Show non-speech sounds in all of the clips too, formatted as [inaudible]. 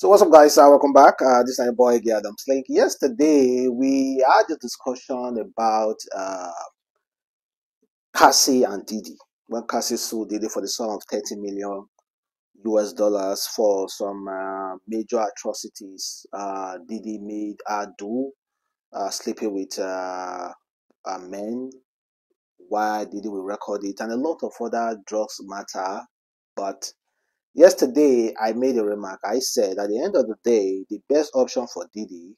So what's up guys, uh, welcome back. Uh, this is my boy Gary Adams Link. Yesterday we had a discussion about uh, Cassie and Diddy. When Cassie sued Diddy for the sum of 30 million US dollars for some uh, major atrocities uh, Diddy made her do, uh, sleeping with uh, men, why Diddy will record it, and a lot of other drugs matter. But Yesterday, I made a remark. I said at the end of the day, the best option for Diddy,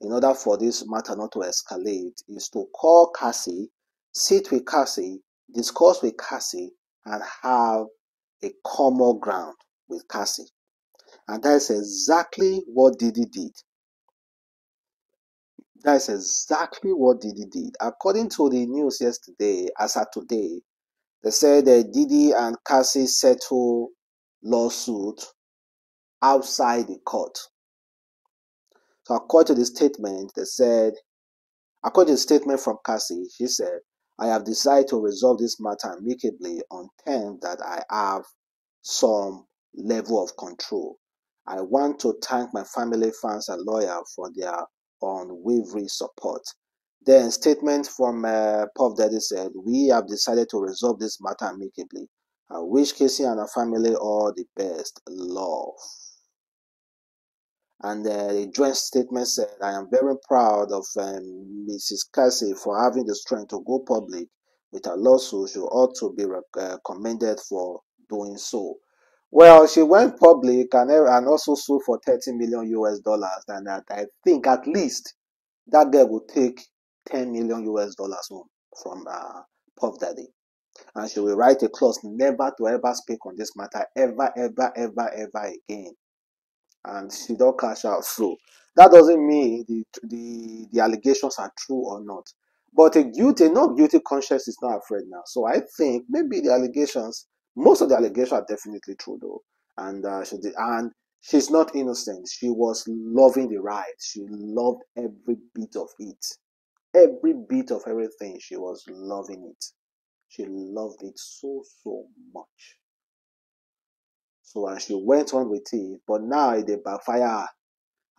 in order for this matter not to escalate, is to call Cassie, sit with Cassie, discuss with Cassie, and have a common ground with Cassie. And that's exactly what Diddy did. That's exactly what Diddy did. According to the news yesterday, as of today, they said that Diddy and Cassie settled lawsuit outside the court. So according to the statement, they said, according to the statement from Cassie, she said, I have decided to resolve this matter amicably on terms that I have some level of control. I want to thank my family, fans, and lawyer for their unwavering support. Then statement from uh, Puff Daddy said, we have decided to resolve this matter amicably. I wish Casey and her family all the best. Love. And uh, the joint statement said, I am very proud of um, Mrs. Casey for having the strength to go public with her lawsuit. She ought to be uh, commended for doing so. Well, she went public and, and also sued for 30 million US dollars. And that I think at least that girl will take 10 million US dollars home from uh, Puff Daddy and she will write a clause never to ever speak on this matter ever, ever, ever, ever again. And she don't cash out. So that doesn't mean the the, the allegations are true or not. But a guilty, not guilty conscience is not afraid now. So I think maybe the allegations, most of the allegations are definitely true though. And uh, she did, and she's not innocent. She was loving the ride. She loved every bit of it. Every bit of everything. She was loving it. She loved it so, so much. So and she went on with it, but now it backfire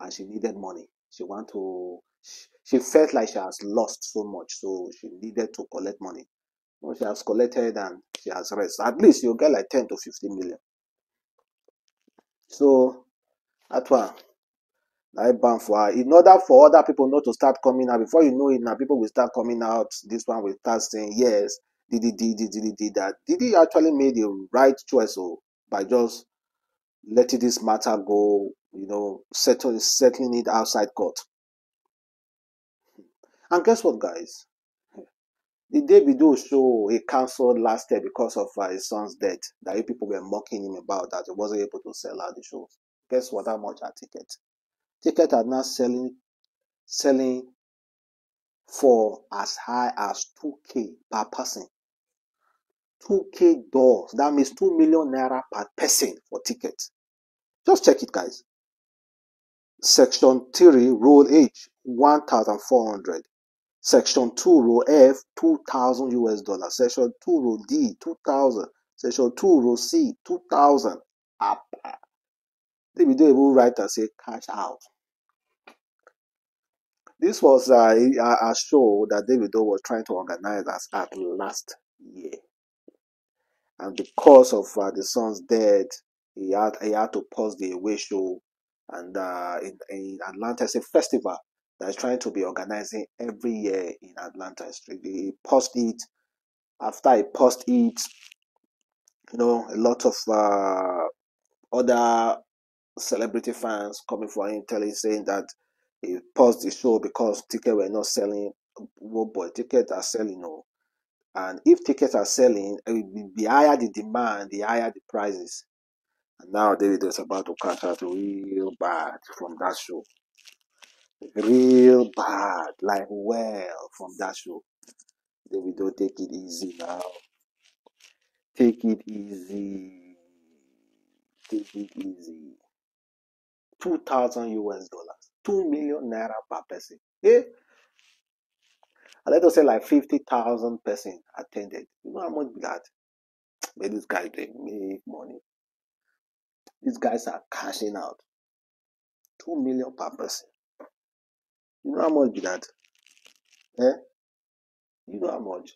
and she needed money. She want to she felt like she has lost so much, so she needed to collect money. When she has collected and she has rest. At least you'll get like 10 to 15 million. So that one. I ban for her. In order for other people not to start coming out, before you know it now, people will start coming out. This one will start saying, Yes, did he did, did, did, that? Did he actually made the right choice oh, by just letting this matter go, you know, settle, settling it outside court? And guess what, guys? The Davido show he cancelled last year because of uh, his son's death. That people were mocking him about that he wasn't able to sell out the show. Guess what? How much are tickets? Tickets are now selling selling for as high as 2k per person. 2k dollars. That means 2 million naira per person for tickets. Just check it, guys. Section 3, Rule H, 1,400. Section 2, Rule F, 2,000 US dollars. Section 2, Rule D, 2,000. Section 2, Rule C, 2,000. Up. They will write and say cash out. This was uh, a, a show that Davido was trying to organize as at last year and because of uh, the son's death, he had he had to pause the away show, and uh, in, in Atlanta, it's a festival that is trying to be organizing every year in Atlanta. He paused it. After he paused it, you know, a lot of uh, other celebrity fans coming for him, telling saying that he paused the show because tickets were not selling. Oh boy, tickets are selling. No, and if tickets are selling, the higher the demand, the higher the prices. And now David is about to cash out real bad from that show. Real bad, like well from that show. David, don't take it easy now. Take it easy. Take it easy. 2,000 US dollars. 2 million naira per person. Eh? And let us say like 50,000 person attended. You know how much that? [tsk] But these guys, they make money. These guys are cashing out. Two million per person. You know how much that? Eh? You know how much?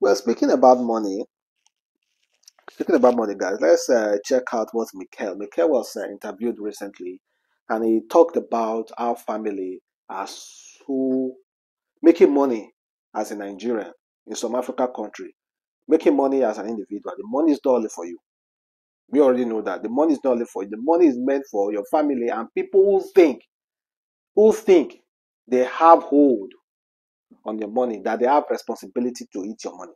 Well, speaking about money, speaking about money, guys, let's uh, check out what Mikel. Mikel was uh, interviewed recently, and he talked about our family as who making money as a Nigerian in some African country, making money as an individual. The money is not only for you. We already know that the money is not only for you. The money is meant for your family and people who think, who think they have hold on your money, that they have responsibility to eat your money.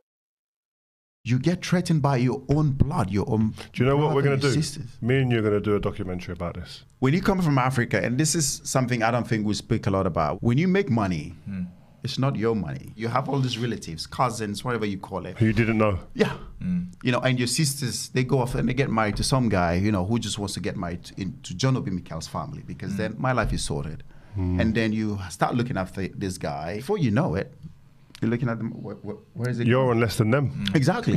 You get threatened by your own blood, your own. Do you know what we're going to do? Sisters. Me and you are going to do a documentary about this. When you come from Africa, and this is something I don't think we speak a lot about, when you make money, Hmm. It's not your money. You have all these relatives, cousins, whatever you call it. Who you didn't know. Yeah. Mm. You know, and your sisters, they go off and they get married to some guy, you know, who just wants to get married to, in, to John Obi Mikel's family because mm. then my life is sorted. Mm. And then you start looking after this guy. Before you know it, you're looking at them. Where, where, where is it? You're on less than them. Mm. Exactly.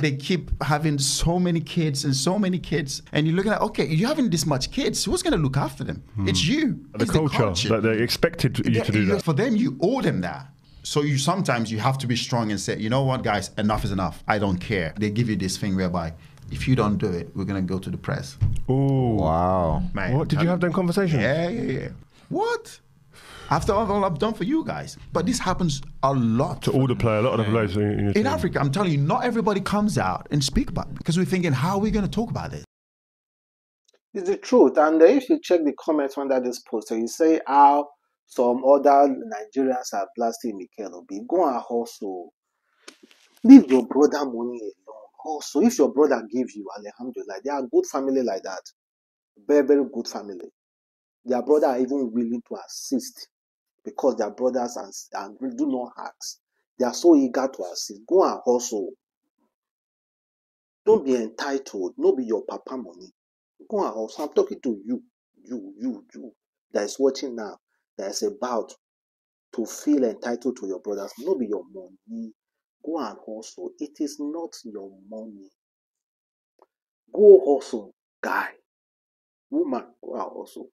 they keep having so many kids and so many kids, and you're looking at okay, you're having this much kids. Who's going to look after them? Hmm. It's you. The It's culture, that they expected you Yeah, to do that. For them, you owe them that. So you sometimes you have to be strong and say, you know what, guys, enough is enough. I don't care. They give you this thing whereby if you don't do it, we're gonna go to the press. Oh Wow. Man, What did you have that conversation? Yeah, yeah, yeah. What? After all I've done for you guys, but this happens a lot To all the play, a lot of the players in, in your in. Africa. I'm telling you, not everybody comes out and speak about it because we're thinking, how are we going to talk about this? It's the truth. And uh, if you check the comments under this post, you say how some other Nigerians are blasting Mikel Obi. Go and hustle. Leave your brother money alone. Also, if your brother gives you, Alhamdulillah, they are good family like that. Very, very good family. Their brother are even willing to assist because their brothers and, and do not ask. They are so eager to assist. Go and hustle. Don't be entitled. No be your papa money. Go and hustle. I'm talking to you, you, you, you that is watching now, that is about to feel entitled to your brothers. No be your money. Go and hustle. It is not your money. Go hustle, guy. Woman, go and hustle.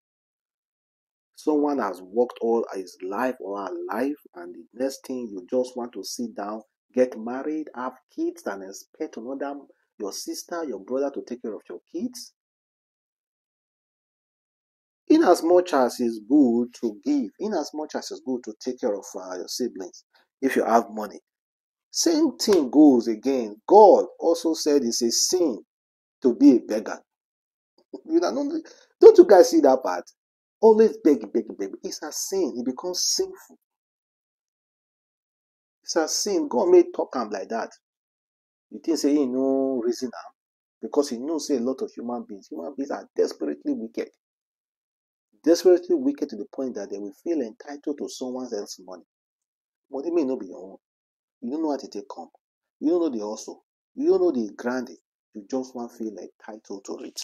Someone has worked all his life or her life, and the next thing you just want to sit down, get married, have kids, and expect another your sister, your brother to take care of your kids. In as much as it's good to give, in as much as it's good to take care of uh, your siblings, if you have money, same thing goes again. God also said it's a sin to be a beggar. You don't, don't you guys see that part? Always beg, beg, beg. It's a sin. It becomes sinful. It's a sin. God may talk am like that. You think say he no reason am because he knows say a lot of human beings, human beings are desperately wicked. Desperately wicked to the point that they will feel entitled to someone else's money. Money may not be your own. You don't know how to take come. You don't know the hustle. You don't know the grinding. You just want to feel entitled to it.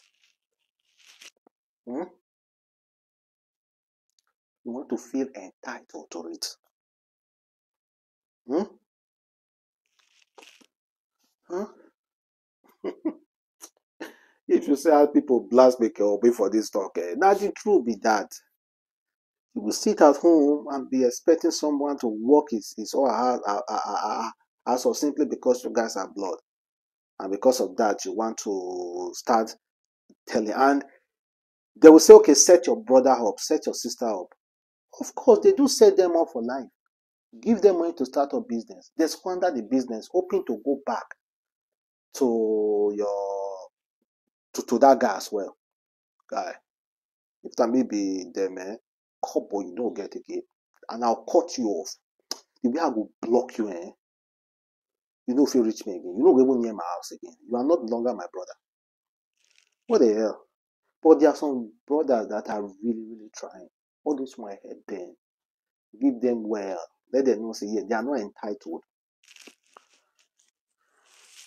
Hmm? You want to feel entitled to it. Hmm? Huh? [laughs] if you say how people blast Mikel Obi for this talk, eh, the truth be that you will sit at home and be expecting someone to work his, his or her ass off simply because you guys are blood. And because of that, you want to start telling. And they will say, okay, set your brother up, set your sister up. Of course, they do set them up for life. Give them money to start a business. They squander the business, hoping to go back to your to, to that guy as well. Guy, if that may be them, eh, couple you don't get again, and I'll cut you off. The way I will block you, eh, you know if you reach me again, you know we will near my house again. You are not longer my brother. What the hell? But there are some brothers that are really, really trying. All those my head then. Give them well. Let them know say yeah, they are not entitled.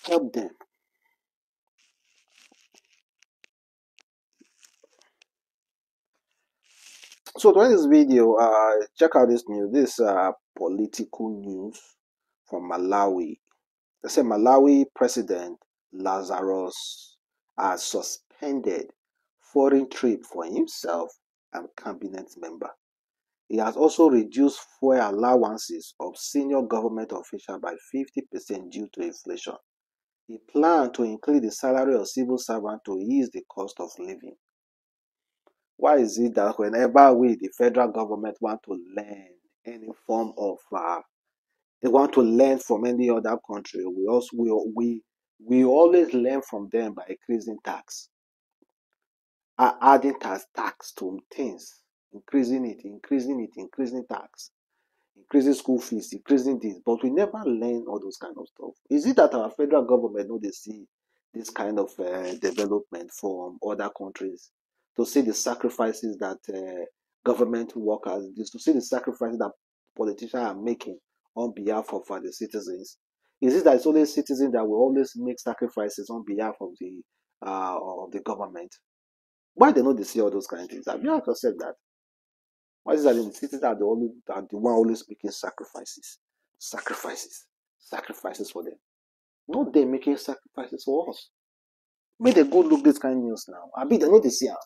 Help them. So to end this video, uh, check out this news. This uh, political news from Malawi. They say Malawi President Lazarus has suspended foreign trip for himself and cabinet member. He has also reduced fuel allowances of senior government officials by 50% due to inflation. He planned to increase the salary of civil servants to ease the cost of living. Why is it that whenever we, the federal government, want to learn any form of, uh, they want to learn from any other country, we also we we, we always learn from them by increasing tax, uh, adding tax tax to things, increasing it, increasing it, increasing tax, increasing school fees, increasing this, but we never learn all those kind of stuff. Is it that our federal government know they see this kind of uh, development from other countries? to see the sacrifices that uh, government workers, to see the sacrifices that politicians are making on behalf of uh, the citizens. Is it that it's only citizens that will always make sacrifices on behalf of the uh, of the government? Why they not they see all those kind things? Have you ever said that? Why is it that the citizens are the only are the one always making sacrifices, sacrifices, sacrifices for them? Not they making sacrifices for us. May they go look this kind of news now. I mean, they know they see out.